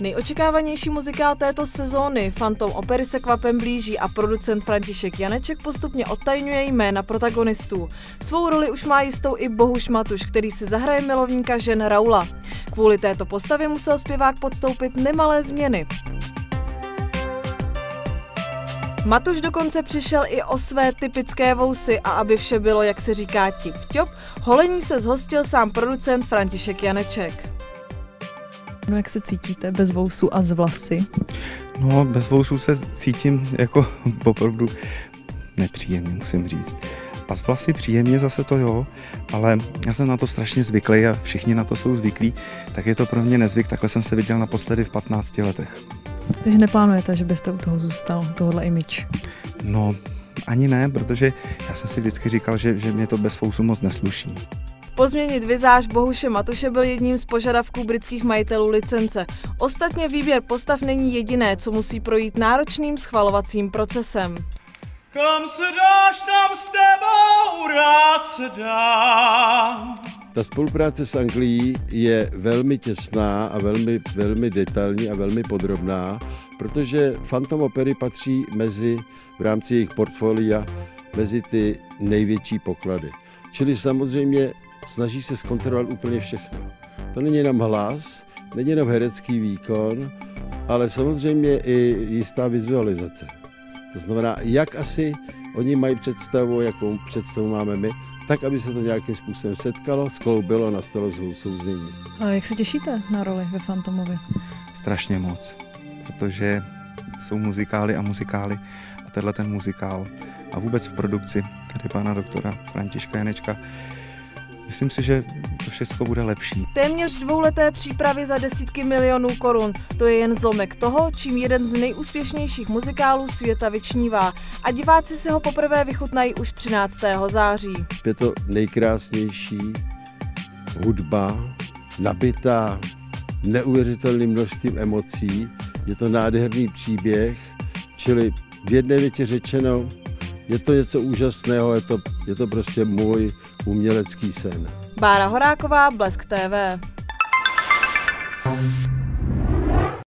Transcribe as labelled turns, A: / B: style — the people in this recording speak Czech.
A: Nejočekávanější muzikál této sezóny, Phantom opery se kvapem blíží a producent František Janeček postupně odtajňuje jména protagonistů. Svou roli už má jistou i Bohuš Matuš, který si zahraje milovníka žen Raula. Kvůli této postavě musel zpěvák podstoupit nemalé změny. Matuš dokonce přišel i o své typické vousy a aby vše bylo, jak se říká, tip-top, holení se zhostil sám producent František Janeček.
B: No jak se cítíte bez vousů a z vlasy?
C: No, bez vousů se cítím jako opravdu nepříjemně, musím říct. A z vlasy příjemně zase to jo, ale já jsem na to strašně zvyklý a všichni na to jsou zvyklí, tak je to pro mě nezvyk, takhle jsem se viděl naposledy v 15 letech.
B: Takže neplánujete, že byste u toho zůstal, tohle image?
C: No, ani ne, protože já jsem si vždycky říkal, že, že mě to bez fousu moc nesluší.
A: Pozměnit vizáž Bohuše Matuše byl jedním z požadavků britských majitelů licence. Ostatně výběr postav není jediné, co musí projít náročným schvalovacím procesem. Kam se dáš, tam s tebou
D: rád se dám. Ta spolupráce s Anglií je velmi těsná a velmi, velmi detailní a velmi podrobná, protože Phantom Opery patří mezi, v rámci jejich portfolia mezi ty největší poklady. Čili samozřejmě snaží se zkontrolovat úplně všechno. To není jenom hlas, není jenom herecký výkon, ale samozřejmě i jistá vizualizace. To znamená, jak asi oni mají představu, jakou představu máme my, tak, aby se to nějakým způsobem setkalo, skloubilo a nastalo souznění.
B: A jak se těšíte na roli ve Fantomovi?
C: Strašně moc, protože jsou muzikály a muzikály a tenhle ten muzikál a vůbec v produkci tady pana doktora Františka Janečka Myslím si, že to všechno bude lepší.
A: Téměř dvouleté přípravy za desítky milionů korun. To je jen zlomek toho, čím jeden z nejúspěšnějších muzikálů světa vyčnívá. A diváci si ho poprvé vychutnají už 13. září.
D: Je to nejkrásnější hudba, nabitá neuvěřitelným množstvím emocí. Je to nádherný příběh, čili v jedné větě řečeno, je to něco úžasného, je to, je to prostě můj umělecký sen.
A: Bára Horáková, Blesk TV.